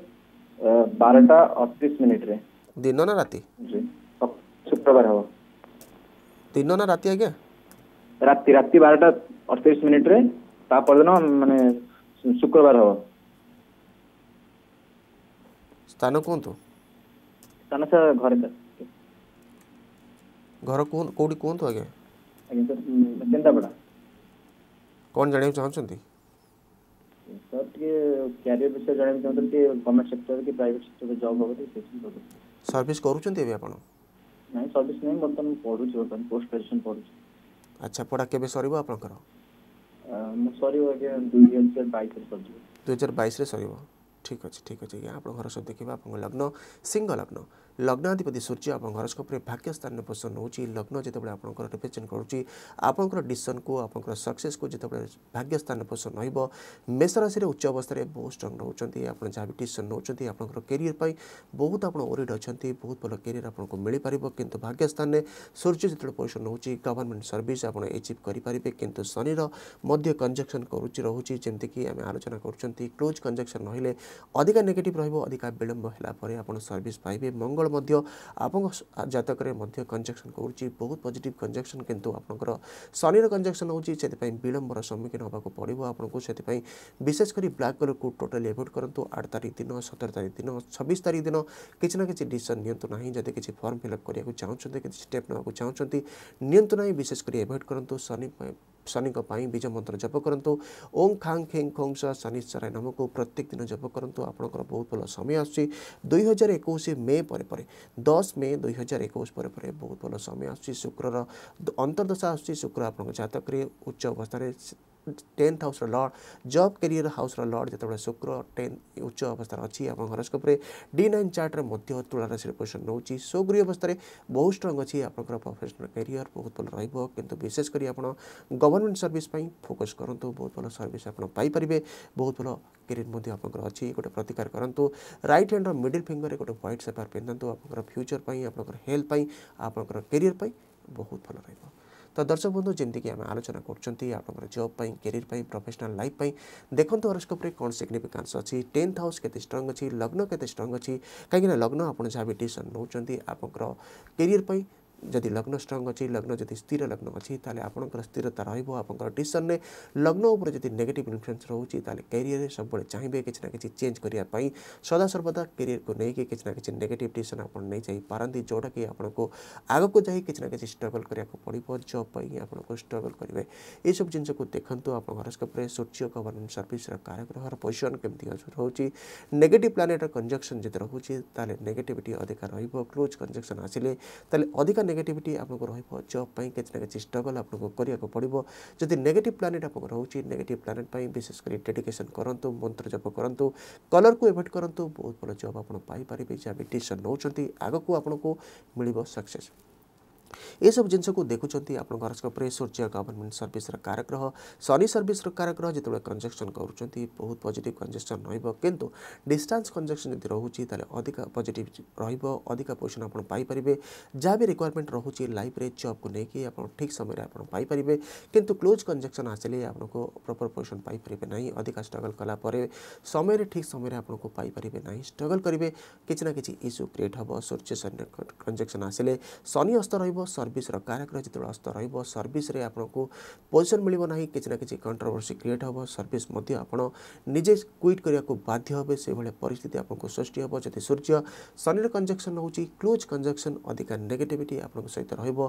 Speaker 3: बारह मिनट रे
Speaker 1: दिन ना राती
Speaker 3: जी प्रवर हव
Speaker 1: ଦିନ ନା ରାତି ଆଜ୍ଞା
Speaker 3: ରାତି ରାତି ବାରଟା ଅଠତିରିଶ ମିନିଟରେ ତା ପରଦିନ ମାନେ ଶୁକ୍ରବାର ହବ
Speaker 1: ସ୍ଥାନ କୁହନ୍ତୁ
Speaker 3: ସ୍ଥାନ ସାର୍ ଘରେ ସାର୍
Speaker 1: ଘର କୁହନ୍ତୁ କୋଉଠି କୁହନ୍ତୁ ଆଜ୍ଞା
Speaker 3: ଆଜ୍ଞା ସାର୍ କେନ୍ଦ୍ରାପଡ଼ା
Speaker 1: କ'ଣ ଜାଣିବାକୁ ଚାହୁଁଛନ୍ତି
Speaker 3: ସାର୍ ଟିକେ କ୍ୟାରିୟର ବିଷୟରେ ଜାଣିବାକୁ ଚାହୁଁଥିଲି ଟିକେ ଗଭର୍ଣ୍ଣମେଣ୍ଟ ସେକ୍ଟର କି ପ୍ରାଇଭେଟ ସେକ୍ଟରରେ ଜବ୍ ହବ ଟିକେ
Speaker 1: ସର୍ଭିସ୍ କରୁଛନ୍ତି ଏବେ ଆପଣ
Speaker 3: ନାଇଁ ସର୍ଭିସ୍ ନାହିଁ ବର୍ତ୍ତମାନ ପଢ଼ୁଛି ବର୍ତ୍ତମାନ ପୋଷ୍ଟ ଗ୍ରାଜୁଏସନ୍ ପଢ଼ୁଛି
Speaker 1: ଆଚ୍ଛା ପଢ଼ା କେବେ ସରିବ ଆପଣଙ୍କର
Speaker 3: ମୁଁ ସରିବ ଆଜ୍ଞା ଦୁଇ ହଜାର ବାଇଶରେ ସରିଯିବ
Speaker 1: ଦୁଇ ହଜାର ବାଇଶରେ ସରିବ ଠିକ ଅଛି ଠିକ ଅଛି ଆଜ୍ଞା ଆପଣଙ୍କ ଘର ସବୁ ଦେଖିବା ଆପଣଙ୍କ ଲଗ୍ନ ସିଂହ ଲଗ୍ନ ଲଗ୍ନାଧିପତି ସୂର୍ଯ୍ୟ ଆପଣଙ୍କ ହରସ୍କୋପରେ ଭାଗ୍ୟ ସ୍ଥାନରେ ପୋଜିସନ୍ ନେଉଛି ଲଗ୍ନ ଯେତେବେଳେ ଆପଣଙ୍କର ରିପ୍ରେଜେଣ୍ଟ କରୁଛି ଆପଣଙ୍କର ଡିସିସନ୍କୁ ଆପଣଙ୍କର ସକ୍ସେସ୍କୁ ଯେତେବେଳେ ଭାଗ୍ୟ ସ୍ଥାନରେ ପୋଜିସନ୍ ରହିବ ମେଷ ରାଶିରେ ଉଚ୍ଚ ଅବସ୍ଥାରେ ବହୁତ ଷ୍ଟ୍ରଙ୍ଗ ରହୁଛନ୍ତି ଆପଣ ଯାହା ବି ଡିସିସନ୍ ନେଉଛନ୍ତି ଆପଣଙ୍କର କେରିୟର ପାଇଁ ବହୁତ ଆପଣ ଓରିଡ୍ ଅଛନ୍ତି ବହୁତ ଭଲ କେରିୟର ଆପଣଙ୍କୁ ମିଳିପାରିବ କିନ୍ତୁ ଭାଗ୍ୟ ସ୍ଥାନରେ ସୂର୍ଯ୍ୟ ଯେତେବେଳେ ପୋଜିସନ୍ ନେଉଛି ଗଭର୍ଣ୍ଣମେଣ୍ଟ ସର୍ଭିସ୍ ଆପଣ ଏଚିଭ୍ କରିପାରିବେ କିନ୍ତୁ ଶନିର ମଧ୍ୟ କଞ୍ଜକ୍ସନ୍ କରୁଛି ରହୁଛି ଯେମିତିକି ଆମେ ଆଲୋଚନା କରୁଛନ୍ତି କ୍ଲୋଜ୍ କଞ୍ଜକ୍ସନ୍ ରହିଲେ ଅଧିକା ନେଗେଟିଭ୍ ରହିବ ଅଧିକା ବିଳମ୍ବ ହେଲା ପରେ ଆପଣ ସର୍ଭିସ୍ ପାଇବେ ମଙ୍ଗଳ ଫଳାଫଳ ମଧ୍ୟ ଆପଣଙ୍କ ଜାତକରେ ମଧ୍ୟ କଞ୍ଜକ୍ସନ୍ କରୁଛି ବହୁତ ପଜିଟିଭ୍ କଞ୍ଜକ୍ସନ୍ କିନ୍ତୁ ଆପଣଙ୍କର ଶନିର କଞ୍ଜକ୍ସନ୍ ହେଉଛି ସେଥିପାଇଁ ବିଳମ୍ବର ସମ୍ମୁଖୀନ ହେବାକୁ ପଡ଼ିବ ଆପଣଙ୍କୁ ସେଥିପାଇଁ ବିଶେଷ କରି ବ୍ଲାକ୍ କଲର୍କୁ ଟୋଟାଲି ଏଭୋଏଡ଼ କରନ୍ତୁ ଆଠ ତାରିଖ ଦିନ ସତର ତାରିଖ ଦିନ ଛବିଶ ତାରିଖ ଦିନ କିଛି ନା କିଛି ଡିସିସନ୍ ନିଅନ୍ତୁ ନାହିଁ ଯଦି କିଛି ଫର୍ମ ଫିଲ୍ଅପ୍ କରିବାକୁ ଚାହୁଁଛନ୍ତି କିଛି ଷ୍ଟେପ୍ ନେବାକୁ ଚାହୁଁଛନ୍ତି ନିଅନ୍ତୁ ନାହିଁ ବିଶେଷ କରି ଏଭୋଏଡ଼ କରନ୍ତୁ ଶନି ଶନିଙ୍କ ପାଇଁ ବୀଜ ମନ୍ତ୍ର ଜପ କରନ୍ତୁ ଓଂ ଖାଂ ଖେଂ ଖୋଂ ସା ଶନିଶ୍ଚରାୟ ନାମକୁ ପ୍ରତ୍ୟେକ ଦିନ ଜପ କରନ୍ତୁ ଆପଣଙ୍କର ବହୁତ ଭଲ ସମୟ ଆସୁଛି ଦୁଇ ହଜାର ଏକୋଇଶ ମେ ପରେ ପରେ ଦଶ ମେ ଦୁଇ ହଜାର ଏକୋଇଶ ପରେ ପରେ ବହୁତ ଭଲ ସମୟ ଆସୁଛି ଶୁକ୍ରର ଅନ୍ତର୍ଦଶା ଆସୁଛି ଶୁକ୍ର ଆପଣଙ୍କ ଜାତକରେ ଉଚ୍ଚ ଅବସ୍ଥାରେ ଟେନ୍ଥ ହାଉସ୍ର ଲର୍ଡ଼ ଜବ୍ କ୍ୟାରିୟର ହାଉସ୍ର ଲର୍ଡ଼ ଯେତେବେଳେ ଶୁକ୍ର ଟେନ୍ ଉଚ୍ଚ ଅବସ୍ଥାରେ ଅଛି ଆମ ହରସ୍କୋପରେ ଡି ନାଇନ୍ ଚାର୍ଟରେ ମଧ୍ୟ ତୁଳା ରାଶିରେ ପୋଜିସନ୍ ନେଉଛି ସ୍ୱଗୃହ ଅବସ୍ଥାରେ ବହୁତ ଷ୍ଟ୍ରଙ୍ଗ ଅଛି ଆପଣଙ୍କର ପ୍ରଫେସନାଲ୍ କ୍ୟାରିୟର ବହୁତ ଭଲ ରହିବ କିନ୍ତୁ ବିଶେଷ କରି ଆପଣ ଗଭର୍ଣ୍ଣମେଣ୍ଟ ସର୍ଭିସ୍ ପାଇଁ ଫୋକସ୍ କରନ୍ତୁ ବହୁତ ଭଲ ସର୍ଭିସ୍ ଆପଣ ପାଇପାରିବେ ବହୁତ ଭଲ କ୍ୟାରିୟର ମଧ୍ୟ ଆପଣଙ୍କର ଅଛି ଗୋଟେ ପ୍ରତିକାର କରନ୍ତୁ ରାଇଟ୍ ହ୍ୟାଣ୍ଡର ମିଡ଼ିଲ୍ ଫିଙ୍ଗରରେ ଗୋଟେ ହ୍ୱାଇଟ୍ ସେପାର ପିନ୍ଧନ୍ତୁ ଆପଣଙ୍କର ଫ୍ୟୁଚର୍ ପାଇଁ ଆପଣଙ୍କର ହେଲ୍ଥ ପାଇଁ ଆପଣଙ୍କର କ୍ୟାରିୟର ପାଇଁ ବହୁତ ଭଲ ରହିବ त दर्शक बन्धु जिम्तिक आउने आलोचना गर्छु अर जब क्यारियरप्रै प्रफेसनाल लप हरस्के कन् सिग्नेफिकन्स अच्छा टेन्थ हाउस केते स्ट्रङ अलि लग्न केत स्ट्रङ अर्छ कहीँक लग्न आउँछ जहाँबी ट्युसन नहुँछ क्यारियर पनि ଯଦି ଲଗ୍ନ ଷ୍ଟ୍ରଙ୍ଗ ଅଛି ଲଗ୍ନ ଯଦି ସ୍ଥିର ଲଗ୍ନ ଅଛି ତାହେଲେ ଆପଣଙ୍କର ସ୍ଥିରତା ରହିବ ଆପଣଙ୍କର ଡିସିସନ୍ରେ ଲଗ୍ନ ଉପରେ ଯଦି ନେଗେଟିଭ୍ ଇନଫ୍ଲୁଏନ୍ସ ରହୁଛି ତାହେଲେ କ୍ୟାରିୟରରେ ସବୁବେଳେ ଚାହିଁବେ କିଛି ନା କିଛି ଚେଞ୍ଜ କରିବା ପାଇଁ ସଦାସର୍ବଦା କ୍ୟାରିୟରକୁ ନେଇକି କିଛି ନା କିଛି ନେଗେଟିଭ୍ ଡିସିସନ୍ ଆପଣ ନେଇଯାଇପାରନ୍ତି ଯେଉଁଟାକି ଆପଣଙ୍କୁ ଆଗକୁ ଯାଇ କିଛି ନା କିଛି ଷ୍ଟ୍ରଗଲ୍ କରିବାକୁ ପଡ଼ିବ ଜବ୍ ପାଇଁ ଆପଣଙ୍କୁ ଷ୍ଟ୍ରଗଲ୍ କରିବେ ଏସବୁ ଜିନିଷକୁ ଦେଖନ୍ତୁ ଆପଣ ହରସ୍କୋପ୍ରେ ସୂର୍ଯ୍ୟ ଗଭର୍ଣ୍ଣମେଣ୍ଟ ସର୍ଭିସର କାରଗ୍ରହର ପୋଜିସନ୍ କେମିତି ରହୁଛି ନେଗେଟିଭ୍ ପ୍ଲାନେଟ୍ର କଞ୍ଜକ୍ସନ୍ ଯଦି ରହୁଛି ତାହେଲେ ନେଗେଟିଭିଟି ଅଧିକା ରହିବ କ୍ଲୋଜ୍ କଞ୍ଜକ୍ସନ୍ ଆସିଲେ ତାହେଲେ ଅଧିକା ନେଗେଟିଭିଟି ଆପଣଙ୍କୁ ରହିବ ଜବ୍ ପାଇଁ କିଛି ନା କିଛି ଷ୍ଟ୍ରଗଲ୍ ଆପଣଙ୍କୁ କରିବାକୁ ପଡ଼ିବ ଯଦି ନେଗେଟିଭ୍ ପ୍ଲାନେଟ୍ ଆପଣଙ୍କର ରହୁଛି ନେଗେଟିଭ୍ ପ୍ଲାନେଟ୍ ପାଇଁ ବିଶେଷ କରି ଡେଡିକେସନ୍ କରନ୍ତୁ ମନ୍ତ୍ର ଜପ କରନ୍ତୁ କଲର୍କୁ ଏଭଏଡ଼୍ କରନ୍ତୁ ବହୁତ ଭଲ ଜବ୍ ଆପଣ ପାଇପାରିବେ ଯାହା ବି ଡିସିସନ୍ ନେଉଛନ୍ତି ଆଗକୁ ଆପଣଙ୍କୁ ମିଳିବ ସକ୍ସେସ୍ ଏସବୁ ଜିନିଷକୁ ଦେଖୁଛନ୍ତି ଆପଣଙ୍କ ହରସ୍କୋପରେ ସୂର୍ଯ୍ୟ ଗଭର୍ଣ୍ଣମେଣ୍ଟ ସର୍ଭିସର କାରକ ଗ୍ରହ ଶନି ସର୍ଭିସର କାରକ ଗ୍ରହ ଯେତେବେଳେ କଞ୍ଜକ୍ସନ୍ କରୁଛନ୍ତି ବହୁତ ପଜିଟିଭ୍ କଞ୍ଜକ୍ସନ୍ ରହିବ କିନ୍ତୁ ଡିଷ୍ଟାନ୍ସ କଞ୍ଜକ୍ସନ୍ ଯଦି ରହୁଛି ତାହେଲେ ଅଧିକା ପଜିଟିଭ୍ ରହିବ ଅଧିକା ପୋଜିସନ୍ ଆପଣ ପାଇପାରିବେ ଯାହା ବି ରିକ୍ୱାରମେଣ୍ଟ ରହୁଛି ଲାଇଫ୍ରେ ଜବ୍କୁ ନେଇକି ଆପଣ ଠିକ୍ ସମୟରେ ଆପଣ ପାଇପାରିବେ କିନ୍ତୁ କ୍ଲୋଜ୍ କଞ୍ଜକ୍ସନ୍ ଆସିଲେ ଆପଣଙ୍କୁ ପ୍ରପର୍ ପୋଜିସନ୍ ପାଇପାରିବେ ନାହିଁ ଅଧିକା ଷ୍ଟ୍ରଗଲ୍ କଲା ପରେ ସମୟରେ ଠିକ୍ ସମୟରେ ଆପଣଙ୍କୁ ପାଇପାରିବେ ନାହିଁ ଷ୍ଟ୍ରଗଲ୍ କରିବେ କିଛି ନା କିଛି ଇସ୍ୟୁ କ୍ରିଏଟ୍ ହେବ ସୂର୍ଯ୍ୟ ସନ୍ୟ କଞ୍ଜକ୍ସନ୍ ଆସିଲେ ଶନି ଅସ୍ତ ରହିବ ସର୍ଭିସ୍ର କାରକର ଯେତେବେଳେ ଅସ୍ତ ରହିବ ସର୍ଭିସ୍ରେ ଆପଣଙ୍କୁ ପୋଜିସନ୍ ମିଳିବ ନାହିଁ କିଛି ନା କିଛି କଣ୍ଟ୍ରୋଭର୍ସି କ୍ରିଏଟ୍ ହେବ ସର୍ଭିସ୍ ମଧ୍ୟ ଆପଣ ନିଜେ କ୍ୱିଟ୍ କରିବାକୁ ବାଧ୍ୟ ହେବେ ସେଭଳି ପରିସ୍ଥିତି ଆପଣଙ୍କୁ ସୃଷ୍ଟି ହେବ ଯଦି ସୂର୍ଯ୍ୟ ଶନିର କଞ୍ଜକ୍ସନ୍ ହେଉଛି କ୍ଲୋଜ୍ କଞ୍ଜକ୍ସନ୍ ଅଧିକା ନେଗେଟିଭିଟି ଆପଣଙ୍କ ସହିତ ରହିବ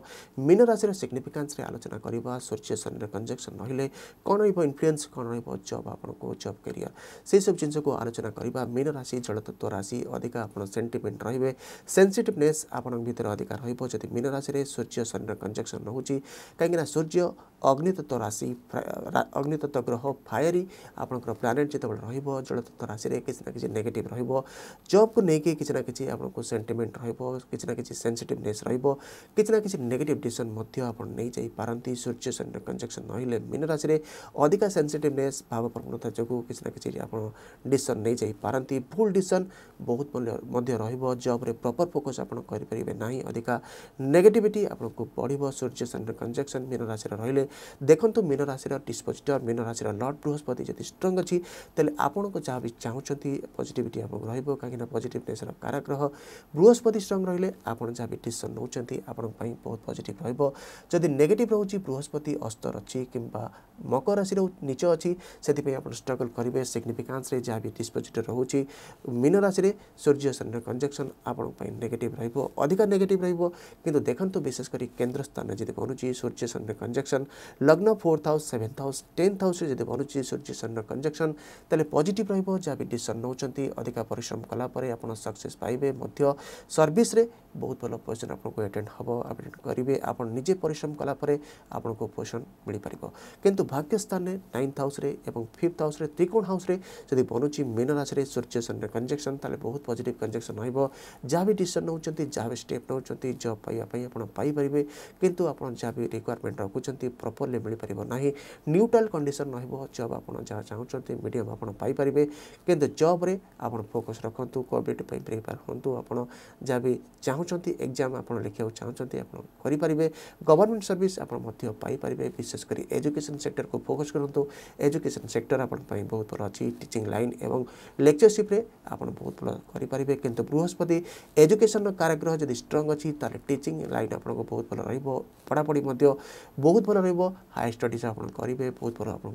Speaker 1: ମୀନ ରାଶିର ସିଗ୍ନିଫିକାନ୍ସରେ ଆଲୋଚନା କରିବା ସୂର୍ଯ୍ୟ ଶନିର କଞ୍ଜକ୍ସନ୍ ରହିଲେ କ'ଣ ରହିବ ଇନଫ୍ଲୁଏନ୍ସ କ'ଣ ରହିବ ଜବ୍ ଆପଣଙ୍କୁ ଜବ୍ କ୍ୟାରିୟର ସେହିସବୁ ଜିନିଷକୁ ଆଲୋଚନା କରିବା ମୀନ ରାଶି ଜଳତତ୍ତ୍ୱ ରାଶି ଅଧିକା ଆପଣ ସେଣ୍ଟିମେଣ୍ଟ ରହିବେ ସେନ୍ସିଟିଭନେସ୍ ଆପଣଙ୍କ ଭିତରେ ଅଧିକା ରହିବ ଯଦି ମୀନ ରାଶିରେ କ୍ଷେତ୍ରରେ ସୂର୍ଯ୍ୟ ଶନିର କଞ୍ଜକ୍ସନ୍ ରହୁଛି କାହିଁକିନା ସୂର୍ଯ୍ୟ ଅଗ୍ନିତତ୍ତ୍ୱ ରାଶି ଅଗ୍ନିତତ୍ତ୍ୱ ଗ୍ରହ ଫାୟାରୀ ଆପଣଙ୍କର ପ୍ଲାନେଟ୍ ଯେତେବେଳେ ରହିବ ଜଳତତ୍ତ୍ୱ ରାଶିରେ କିଛି ନା କିଛି ନେଗେଟିଭ୍ ରହିବ ଜବ୍କୁ ନେଇକି କିଛି ନା କିଛି ଆପଣଙ୍କୁ ସେଣ୍ଟିମେଣ୍ଟ ରହିବ କିଛି ନା କିଛି ସେନ୍ସିଟିଭନେସ୍ ରହିବ କିଛି ନା କିଛି ନେଗେଟିଭ୍ ଡିସିସନ୍ ମଧ୍ୟ ଆପଣ ନେଇଯାଇପାରନ୍ତି ସୂର୍ଯ୍ୟ ଶନିର କଞ୍ଜକ୍ସନ୍ ରହିଲେ ମୀନ ରାଶିରେ ଅଧିକା ସେନ୍ସିଟିଭନେସ୍ ଭାବପ୍ରବଣତା ଯୋଗୁଁ କିଛି ନା କିଛି ଆପଣ ଡିସିସନ୍ ନେଇଯାଇପାରନ୍ତି ଭୁଲ ଡିସିସନ୍ ବହୁତ ମଧ୍ୟ ରହିବ ଜବ୍ରେ ପ୍ରପର୍ ଫୋକସ୍ ଆପଣ କରିପାରିବେ ନାହିଁ ଅଧିକା ନେଗେଟିଭ୍ ଆକ୍ଟିଭିଟି ଆପଣଙ୍କୁ ବଢ଼ିବ ସୂର୍ଯ୍ୟ ସନ୍ର କଞ୍ଜକ୍ସନ୍ ମୀନ ରାଶିର ରହିଲେ ଦେଖନ୍ତୁ ମୀନ ରାଶିର ଡିସ୍ପୋଜିଟର୍ ମୀନ ରାଶିର ଲର୍ଡ଼ ବୃହସ୍ପତି ଯଦି ଷ୍ଟ୍ରଙ୍ଗ ଅଛି ତାହେଲେ ଆପଣଙ୍କ ଯାହା ବି ଚାହୁଁଛନ୍ତି ପଜିଟିଭିଟି ଆପଣଙ୍କୁ ରହିବ କାହିଁକିନା ପଜିଟିଭନେସ୍ର କାରାଗ୍ରହ ବୃହସ୍ପତି ଷ୍ଟ୍ରଙ୍ଗ ରହିଲେ ଆପଣ ଯାହା ବି ଡିସିସନ୍ ନେଉଛନ୍ତି ଆପଣଙ୍କ ପାଇଁ ବହୁତ ପଜିଟିଭ୍ ରହିବ ଯଦି ନେଗେଟିଭ୍ ରହୁଛି ବୃହସ୍ପତି ଅସ୍ତର ଅଛି କିମ୍ବା ମକର ରାଶିର ନିଚ ଅଛି ସେଥିପାଇଁ ଆପଣ ଷ୍ଟ୍ରଗଲ୍ କରିବେ ସିଗ୍ନିଫିକାନ୍ସରେ ଯାହା ବି ଡିସ୍ପୋଜିଟ୍ ରହୁଛି ମୀନ ରାଶିରେ ସୂର୍ଯ୍ୟ ସନ୍ର କଞ୍ଜକ୍ସନ୍ ଆପଣଙ୍କ ପାଇଁ ନେଗେଟିଭ୍ ରହିବ ଅଧିକା ନେଗେଟିଭ୍ ରହିବ କିନ୍ତୁ ଦେଖନ୍ତୁ तो विशेष केन्द्र स्थान जब पहुँची सूर्य सन कंजक्शन लग्न fourth house seventh house tenth house जब पहुँची सूर्य सन कंजक्शन तेल पजिट रहा डिसन नौकरी अधिका परिश्रम कलापर आप सक्सेस पाइबे सर्विस्रे बहुत भल पोजिशन आपको एटेड हम आटेड करेंगे आप निजे परिश्रम कलापर आपको पोजिशन मिल पार कितु भाग्य स्थान में नाइन्थ हाउस फिफ्थ हाउस त्रिकोण हाउस जब बनुची मीन राशि सूर्य सन कंजक्शन तेल बहुत पजिट कंजक्शन हो जहाँ भी डिसन नौकरी जहाँ भी स्टेप नौकरी जब पाइबापी आप ପାଇପାରିବେ କିନ୍ତୁ ଆପଣ ଯାହା ବି ରିକ୍ୱାରମେଣ୍ଟ ରଖୁଛନ୍ତି ପ୍ରପରଲି ମିଳିପାରିବ ନାହିଁ ନ୍ୟୁଟ୍ରାଲ୍ କଣ୍ଡିସନ୍ ରହିବ ଜବ୍ ଆପଣ ଯାହା ଚାହୁଁଛନ୍ତି ମିଡ଼ିୟମ୍ ଆପଣ ପାଇପାରିବେ କିନ୍ତୁ ଜବ୍ରେ ଆପଣ ଫୋକସ୍ ରଖନ୍ତୁ କୋଭିଡ଼ ପାଇଁ ପ୍ରିପେୟାର ହୁଅନ୍ତୁ ଆପଣ ଯାହା ବି ଚାହୁଁଛନ୍ତି ଏକ୍ଜାମ୍ ଆପଣ ଲେଖିବାକୁ ଚାହୁଁଛନ୍ତି ଆପଣ କରିପାରିବେ ଗଭର୍ଣ୍ଣମେଣ୍ଟ ସର୍ଭିସ୍ ଆପଣ ମଧ୍ୟ ପାଇପାରିବେ ବିଶେଷ କରି ଏଜୁକେସନ୍ ସେକ୍ଟରକୁ ଫୋକସ୍ କରନ୍ତୁ ଏଜୁକେସନ୍ ସେକ୍ଟର ଆପଣ ପାଇଁ ବହୁତ ଭଲ ଅଛି ଟିଚିଂ ଲାଇନ୍ ଏବଂ ଲେକ୍ଚରସିପ୍ରେ ଆପଣ ବହୁତ ଭଲ କରିପାରିବେ କିନ୍ତୁ ବୃହସ୍ପତି ଏଜୁକେସନ୍ର କାରାଗ୍ରହ ଯଦି ଷ୍ଟ୍ରଙ୍ଗ ଅଛି ତାହେଲେ ଟିଚିଂ ଲାଇନ୍ আপনক বহুত ভাল লাগিব পড়া পড়ি মধ্য বহুত ভাল লাগিবো হাই স্টডিজ আপোন করিবে বহুত পড় আপোনক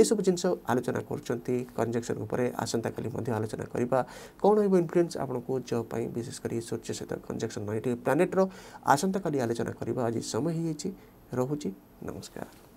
Speaker 1: এসব জিনস আলোচনা করচন্তি কনজাংশন ওপৰে আসন্তকালি মধ্য আলোচনা করিবা কোন ইনফুয়েন্স আপোনক জব পাই বিশেষ কৰি সুচছত কনজাংশন নাইটি প্ল্যানেটৰ আসন্তকালি আলোচনা কৰিব আজি সময় হৈ গৈছি ৰহুচি নমস্কাৰ